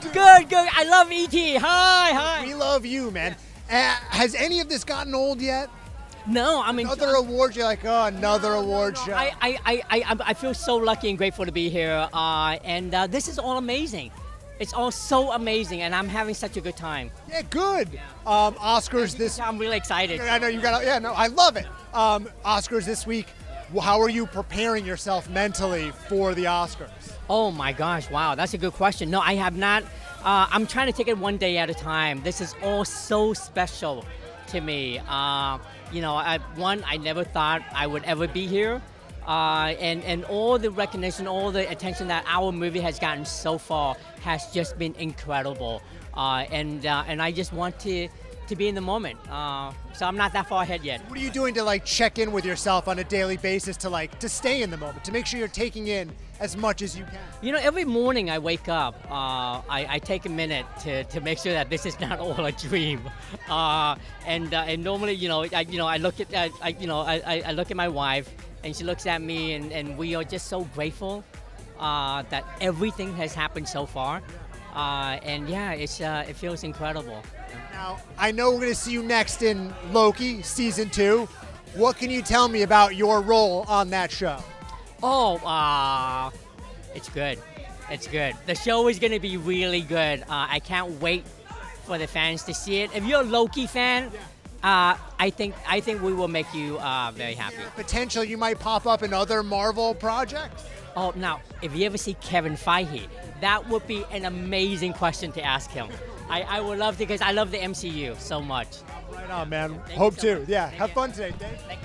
dude? Good, good. I love ET. Hi, hi. We love you, man. Uh, has any of this gotten old yet? No, I mean Another award, you're like, oh, another award show. I, I, I, I, I feel so lucky and grateful to be here, uh, and uh, this is all amazing. It's all so amazing, and I'm having such a good time. yeah, good. Um, Oscars this. I'm really excited. I know you got. Yeah, no, I love it. Um, Oscars this week. How are you preparing yourself mentally for the Oscars? Oh my gosh, wow, that's a good question. No, I have not. Uh, I'm trying to take it one day at a time. This is all so special to me. Uh, you know, I, one, I never thought I would ever be here. Uh, and, and all the recognition, all the attention that our movie has gotten so far has just been incredible. Uh, and, uh, and I just want to, to be in the moment. Uh, so I'm not that far ahead yet. What are you doing to like check in with yourself on a daily basis to like to stay in the moment to make sure you're taking in as much as you can? You know, every morning I wake up, uh, I, I, take a minute to, to make sure that this is not all a dream. Uh, and uh, and normally, you know, I, you know, I look at I, you know I, I look at my wife and she looks at me, and, and we are just so grateful uh, that everything has happened so far. Uh, and yeah, it's uh, it feels incredible. Now, I know we're going to see you next in Loki season two. What can you tell me about your role on that show? Oh, uh, it's good. It's good. The show is going to be really good. Uh, I can't wait for the fans to see it. If you're a Loki fan, uh, I think I think we will make you uh, very happy. Potential you might pop up in other Marvel projects. Oh, now if you ever see Kevin Feige, that would be an amazing question to ask him. I, I would love to because I love the MCU so much. Right on, man. Thank Hope so. Much. Yeah. Thank Have you. fun today. Thank